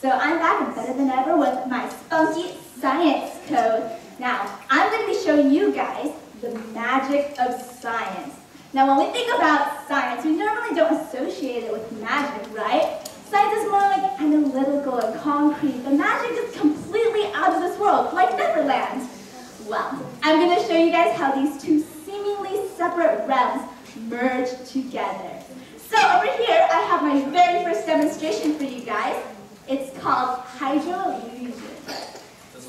So I'm back and better than ever with my spunky science code. Now, I'm going to be showing you guys the magic of science. Now, when we think about science, we normally don't associate it with magic, right? Science is more like analytical and concrete, but magic is completely out of this world, like Neverland. Well, I'm going to show you guys how these two seemingly separate realms merge together. So over here, I have my very first demonstration for you guys. It's called hydrolysis.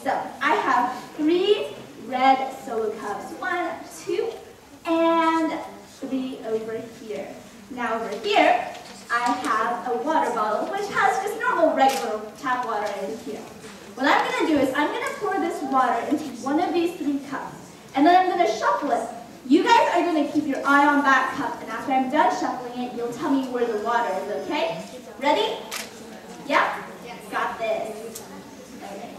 So I have three red solo cups. One, two, and three over here. Now over here, I have a water bottle, which has just normal regular tap water in here. What I'm going to do is I'm going to pour this water into one of these three cups, and then I'm going to shuffle it. You guys are going to keep your eye on that cup, and after I'm done shuffling it, you'll tell me where the water is, okay? Ready? Yeah? Got this. Okay.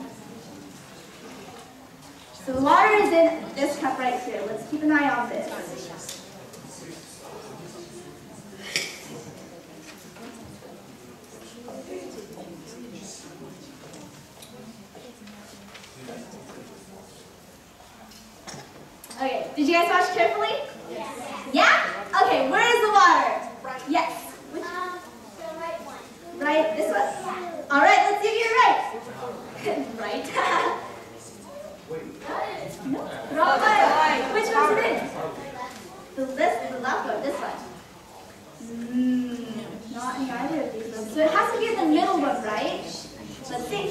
So the water is in this cup right here. Let's keep an eye on this. Okay, did you guys watch carefully? Yes. Yeah? Okay, where is the water? Right. Yes. Which? Um, the right one. Right, this one? All right, let's see if you're right. right. no, wrong one. Which one's it in? The, this, the left one, this one. Mm, not in either of these ones. So it has to be in the middle one, right? Let's see.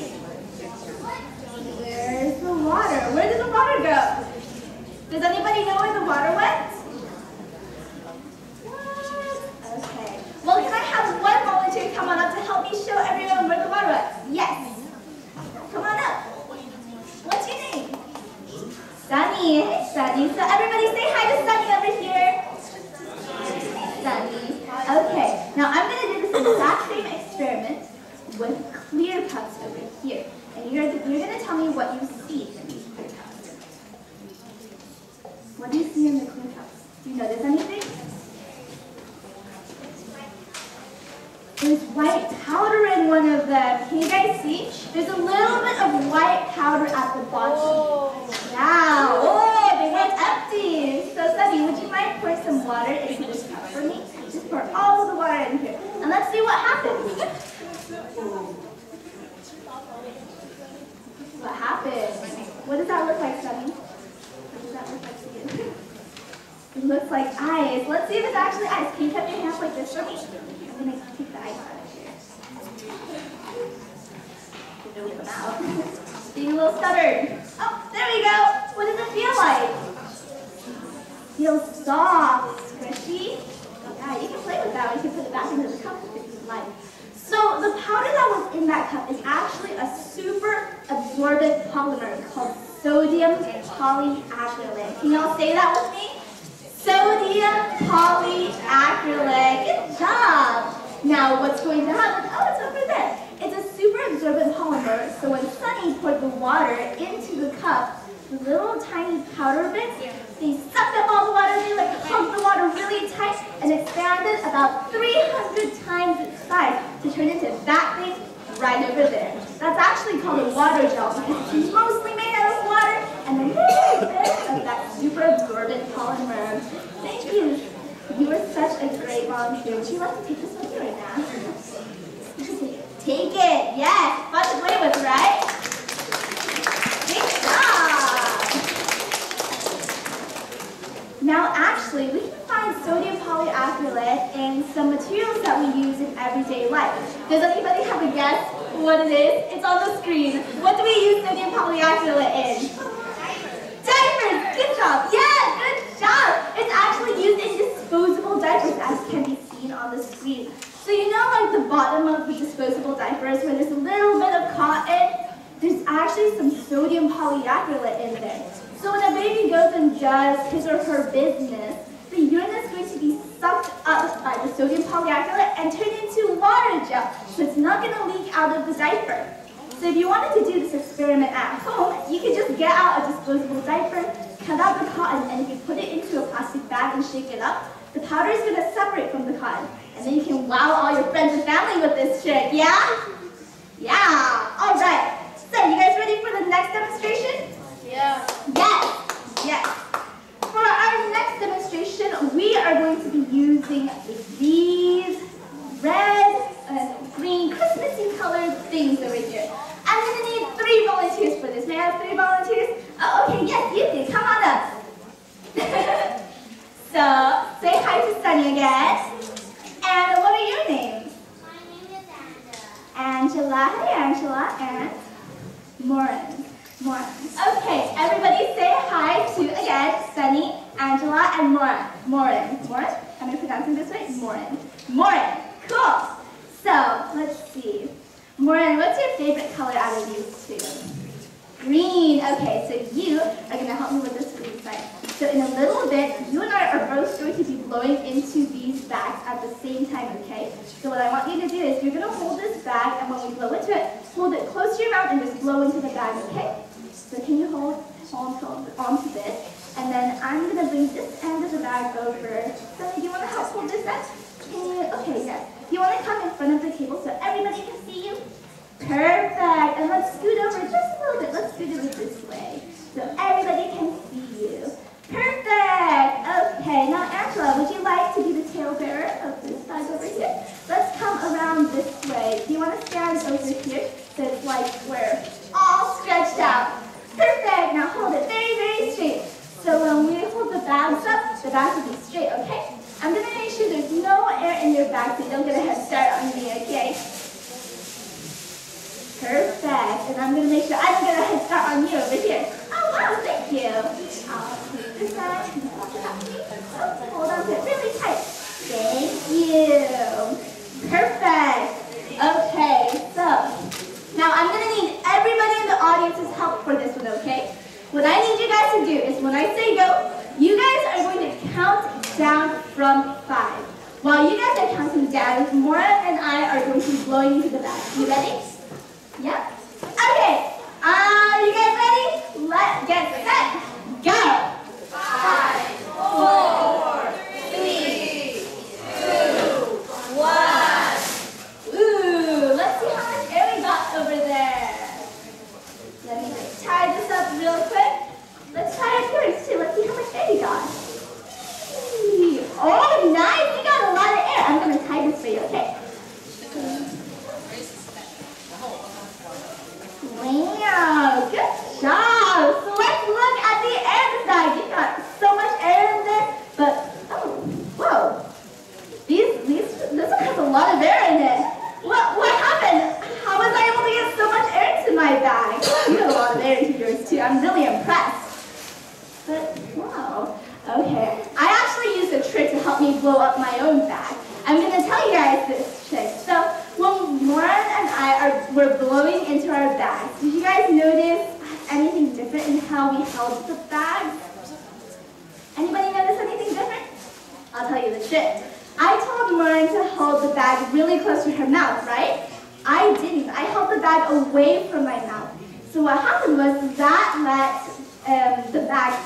Where's the water? Where did the water go? Does anybody know where the water went? What? Okay. Well, can I have one volunteer come on up to help me show everyone where the water went? Yes. Come on up. What's your name? Sunny. Hey, Sunny. So everybody say hi to Sunny over here. Sunny. Okay. Now I'm going to do this exact same experiment with clear cups over here. And you're, you're going to tell me what you see in these clear cups. What do you see in the clear cups? Do you notice anything? There's white powder in one of them. Can you guys see? There's a little bit of white powder at the bottom. Oh. Yeah. Oh, they went empty. So, Sunny, would you mind pouring some water into this cup for me? Just pour all of the water in here. And let's see what happens. What happened? What does that look like, Sunny? What does that look like to you? It looks like ice. Let's see if it's actually ice. Can you put your hands like this for me? I'm going to Being a little stubborn. Oh, there we go. What does it feel like? Feels soft, squishy. Yeah, you can play with that. You can put it back into the cup if you would like. So the powder that was in that cup is actually a super absorbent polymer called sodium polyacrylate. Can y'all say that with me? Sodium polyacrylate. Good job. Now what's going to happen? Oh, it's over there. It's a super absorbent polymer, so when Sunny poured the water into the cup, the little tiny powder bits, they sucked up all the water, they like pumped the water really tight and expanded about 300 times its size to turn into that thing right over there. That's actually called a water gel because it's mostly made out of water and a little bit of that super absorbent polymer. Thank you. You were such a great volunteer. Would you like to take this with you right now? Take it. Yes. Fun to play with, right? Good job. Now, actually, we can find sodium polyacrylate in some materials that we use in everyday life. Does anybody have a guess what it is? It's on the screen. What do we use sodium polyacrylate in? Diapers! Good job! Yeah, good job! It's actually used in disposable diapers as can be seen on the screen. So you know like the bottom of the disposable diapers where there's a little bit of cotton? There's actually some sodium polyacrylate in there. So when a baby goes and does his or her business, the urine is going to be sucked up by the sodium polyacrylate and turned into water gel. So it's not going to leak out of the diaper. So if you wanted to do this experiment at home, you could just get out a disposable diaper, cut out the cotton, and if you put it into a plastic bag and shake it up, the powder is going to separate from the cotton. And then you can wow all your friends and family with this trick, yeah? Yeah, all right. So you guys ready for the next demonstration? Yeah. Yes, yes. For our next demonstration, we are going to be using these red and green Christmassy colored things over here. I'm gonna need three volunteers for this. May I have three volunteers? Oh, okay, yes, you three, come on up. so, say hi to Sunny again. And what are your names? My name is Angela, hi Angela, and Morin. Morin. Okay, everybody say hi to, again, Sunny, Angela, and Morin. Morin. Morin? Am I pronouncing this right? Morin. Morin. Cool. So, let's see. Morin, what's your favorite color out of these two? Green. Okay, so you are going to help me with this green side. So in a little bit, you and I are both going to be blowing into these bags at the same time, okay? So what I want you to do is you're going to hold this bag, and when we blow into it, hold it close to your mouth and just blow into the bag, okay? So can you hold on onto this? And then I'm going to bring this end of the bag over. So do you want to help hold this end? Can you? Okay, yes. You want to come in front of the table so everybody can see you? Perfect. And let's scoot over just a little bit. Let's scoot over this way so everybody can see you. Perfect. Okay, now Angela, would you like to be the tail bearer of this bag over here? Let's come around this way. Do you want to stand over here so it's like we're all stretched out? Perfect. Now hold it very, very straight. So when we hold the bags will be straight, okay? I'm to make sure there's no air in your back, so you don't get a head start on me, okay? Perfect. And I'm to make sure I don't get a head start on you over here. Oh, wow, thank you. This side. Hold on to it really tight. Thank you. Perfect. Okay, so now I'm to need everybody in the audience's help for this one, okay? What I need you guys to do is when I say go, you guys count down from five. While you guys are counting down, Mora and I are going to be blowing into the bag. You ready? Yeah? Okay. Are you guys ready? Let's get set. Go. Five, four, three, two, one. Ooh, let's see how much air we got over there. Let me just tie this up real quick. Let's try it yours too. Let's see how much air you got. Eee. Oh, nice. You got a lot of air. I'm going to tie this for you, okay? Wow, good job. So let's look at the air side. You got so much air in there, but oh, whoa. These, these, this one has a lot of air in it. What, what happened? How was I able to get so much air into my bag? You got a lot of air into yours too. I'm really impressed. But wow. Okay. I actually used a trick to help me blow up my own bag. I'm gonna tell you guys this trick. So when Moran and I are were blowing into our bags, did you guys notice anything different in how we held the bag? Anybody notice anything different? I'll tell you the trick. I told Moran to hold the bag really close to her mouth, right? I didn't. I away from my mouth. So what happened was that let um, the bag,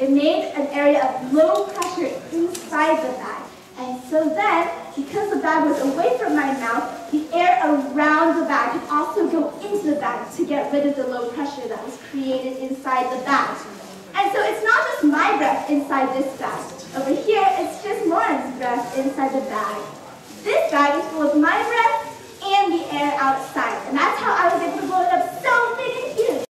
it made an area of low pressure inside the bag. And so then, because the bag was away from my mouth, the air around the bag could also go into the bag to get rid of the low pressure that was created inside the bag. And so it's not just my breath inside this bag. Over here, it's just Lauren's breath inside the bag. This bag is full of my breath and the air outside. And that's how I was able to blow it up